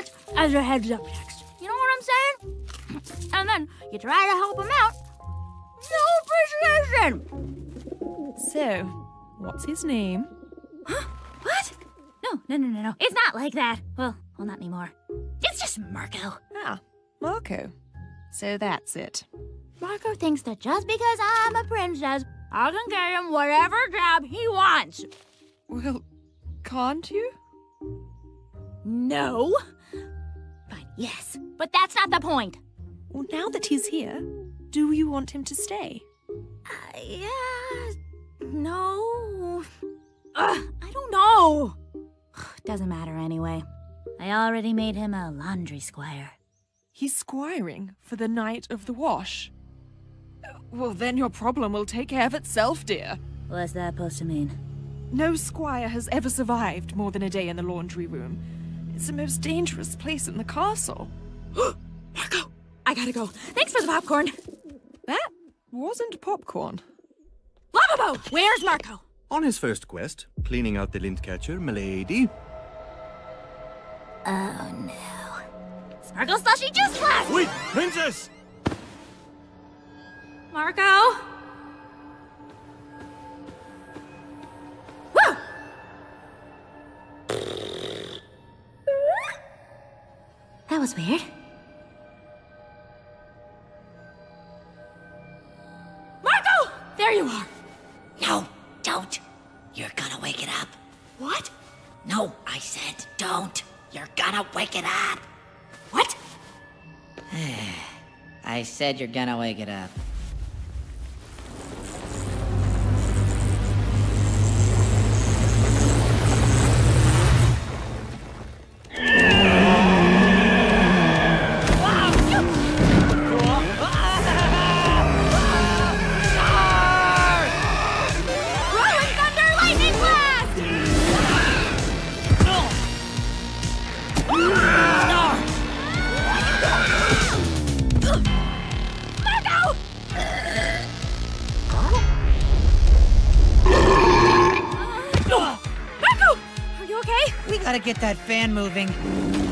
nuts as a heads up text. You know what I'm saying? And then you try to help him out. No appreciation. So, what's his name? Huh? What? No, no, no, no, no. It's not like that. Well, well, not anymore. It's just Marco. Ah, Marco. So that's it. Marco thinks that just because I'm a princess, I can get him whatever job he wants. Well, can't you? No. Fine, yes. But that's not the point. Well, now that he's here, do you want him to stay? Uh, yeah. No. Ugh, I don't know. Doesn't matter anyway. I already made him a laundry squire. He's squiring for the knight of the wash. Well, then your problem will take care of itself, dear. What's that supposed to mean? No squire has ever survived more than a day in the laundry room. It's the most dangerous place in the castle. Marco, I gotta go. Thanks for the popcorn. That wasn't popcorn. Lavabo, where's Marco? On his first quest, cleaning out the lint catcher, milady. Oh no. Sparkle slushy juice left! Wait, princess! Marco? That was weird. Marco! There you are! No, don't. You're gonna wake it up. What? No, I said don't. You're gonna wake it up. What? I said you're gonna wake it up. Gotta get that fan moving.